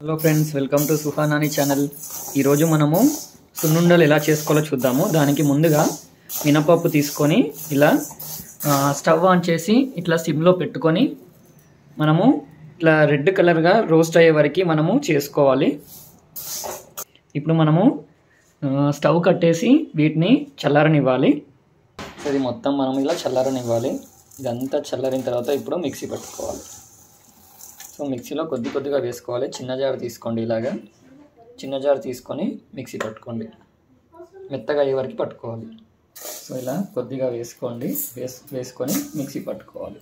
Hello friends welcome to సుహానాని channel ఈరోజు మనము సున్నుండలు ఎలా చేసుకోవాలో చూద్దాము. దానికి ముందుగా మినపప్పు తీసుకొని ఇలా స్టవ్ ఆన్ చేసి ఇట్లా సిమ్లో పెట్టుకొని మనము ఇట్లా రెడ్ కలర్గా రోస్ట్ అయ్యే వరకు మనము చేసుకోవాలి. ఇప్పుడు మనము స్టవ్ కట్టేసి వీటిని చల్లారనివ్వాలి. అది ఇది మొత్తం మనం ఇలా చల్లారనివ్వాలి. ఇదంతా చల్లారిన తర్వాత ఇప్పుడు మిక్సీ పెట్టుకోవాలి. సో మిక్సీలో కొద్ది కొద్దిగా వేసుకోవాలి. చిన్న జార్ తీసుకోండి ఇలాగా. చిన్న జార్ తీసుకొని మిక్సీ పట్టుకోండి. మెత్తగా అయ్యే వరకు పట్టుకోవాలి. సో ఇలా కొద్దిగా వేసుకోండి. వేస్ వేసుకొని మిక్సీ పట్టుకోవాలి.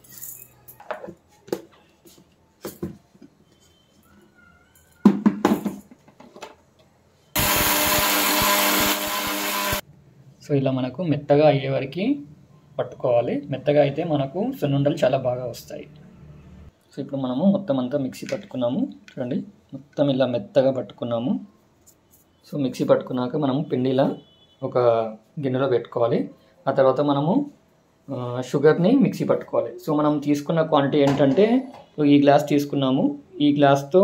సో ఇలా మనకు మెత్తగా అయ్యే వరకు పట్టుకోవాలి. మెత్తగా అయితే మనకు సున్నుండలు చాలా బాగా వస్తాయి. సో ఇప్పుడు మనము మొత్తం అంతా మిక్సీ పట్టుకున్నాము. చూడండి మొత్తం ఇలా మెత్తగా పట్టుకున్నాము. సో మిక్సీ పట్టుకున్నాక మనము పిండిలా ఒక గిన్నెలో పెట్టుకోవాలి. ఆ తర్వాత మనము షుగర్ని మిక్సీ పట్టుకోవాలి. సో మనం తీసుకున్న క్వాంటిటీ ఏంటంటే ఈ గ్లాస్ తీసుకున్నాము. ఈ గ్లాస్తో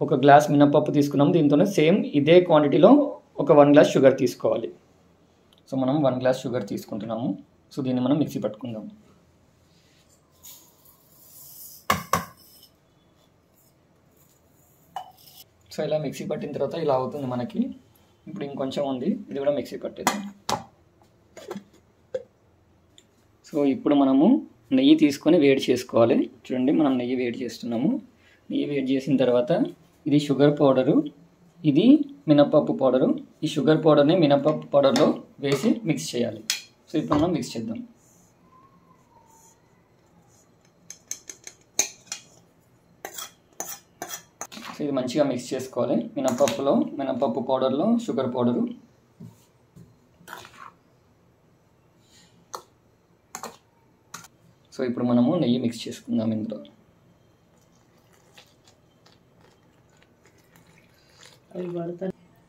ఒక గ్లాస్ మినపప్పు తీసుకున్నాము. దీంతోనే సేమ్ ఇదే క్వాంటిటీలో ఒక వన్ గ్లాస్ షుగర్ తీసుకోవాలి. సో మనం వన్ గ్లాస్ షుగర్ తీసుకుంటున్నాము. సో దీన్ని మనం మిక్సీ పట్టుకుందాం సో ఇలా మిక్సీ పట్టిన తర్వాత ఇలా అవుతుంది మనకి. ఇప్పుడు ఇంకొంచెం ఉంది. ఇది కూడా మిక్సీ పట్టేద్దాం. సో ఇప్పుడు మనము నెయ్యి తీసుకొని వేడి చేసుకోవాలి. చూడండి మనం నెయ్యి వేడి చేస్తున్నాము. నెయ్యి వేడి చేసిన తర్వాత ఇది షుగర్ పౌడరు ఇది మినపప్పు పౌడరు. ఈ షుగర్ పౌడర్ని మినపప్పు పౌడర్లో వేసి మిక్స్ చేయాలి. సో ఇప్పుడు మనం మిక్స్ చేద్దాం. ఇది మంచిగా మిక్స్ చేసుకోవాలి. మినపప్పులో మినపప్పు పౌడర్లో షుగర్ పౌడరు. సో ఇప్పుడు మనము నెయ్యి మిక్స్ చేసుకుందాం ఇందులో.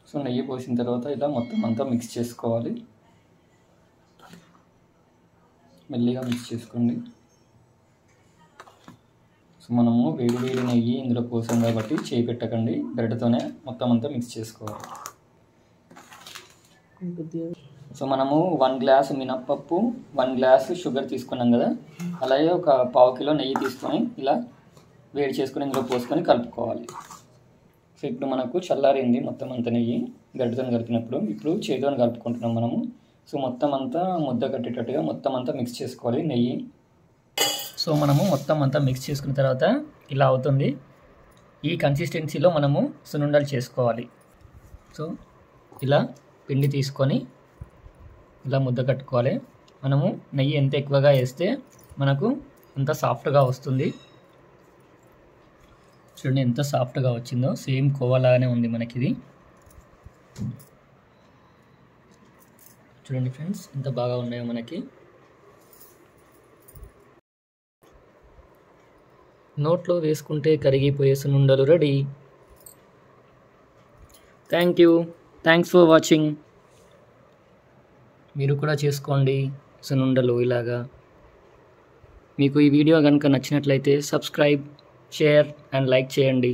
సో నెయ్యి పోసిన తర్వాత ఇలా మొత్తం అంతా మిక్స్ చేసుకోవాలి. మెల్లిగా మిక్స్ చేసుకోండి. సో మనము వేడి వేడి నెయ్యి ఇందులో పోసాం కాబట్టి చేయి పెట్టకండి. బ్రెడ్తోనే మొత్తం అంతా మిక్స్ చేసుకోవాలి. సో మనము వన్ గ్లాస్ మినప్పప్పు వన్ గ్లాస్ షుగర్ తీసుకున్నాం కదా. అలాగే ఒక పావు కిలో నెయ్యి తీసుకొని ఇలా వేడి చేసుకొని ఇందులో పోసుకొని కలుపుకోవాలి. సో ఇప్పుడు మనకు చల్లారింది మొత్తం అంత నెయ్యి గడ్డతో కలిపినప్పుడు ఇప్పుడు చేతితో కలుపుకుంటున్నాం మనము. సో మొత్తం అంతా ముద్ద కట్టేటట్టుగా మొత్తం అంతా మిక్స్ చేసుకోవాలి. నెయ్యి సో మనము మొత్తం అంతా మిక్స్ చేసుకున్న తర్వాత ఇలా అవుతుంది. ఈ కన్సిస్టెన్సీలో మనము సున్నుండలు చేసుకోవాలి. సో ఇలా పిండి తీసుకొని ఇలా ముద్ద కట్టుకోవాలి. మనము నెయ్యి ఎంత ఎక్కువగా వేస్తే మనకు అంత సాఫ్ట్గా వస్తుంది. చూడండి ఎంత సాఫ్ట్గా వచ్చిందో. సేమ్ కోవలాగానే ఉంది మనకి ఇది చూడండి ఫ్రెండ్స్ ఎంత బాగా ఉన్నాయో మనకి. నోట్లో వేసుకుంటే కరిగిపోయే సునుండలు ready. Thank you thanks for watching మీరు కూడా చేసుకోండి సునుండలు ఇలాగా. మీకు ఈ వీడియో కనుక నచ్చినట్లయితే సబ్స్క్రైబ్ షేర్ అండ్ లైక్ చేయండి.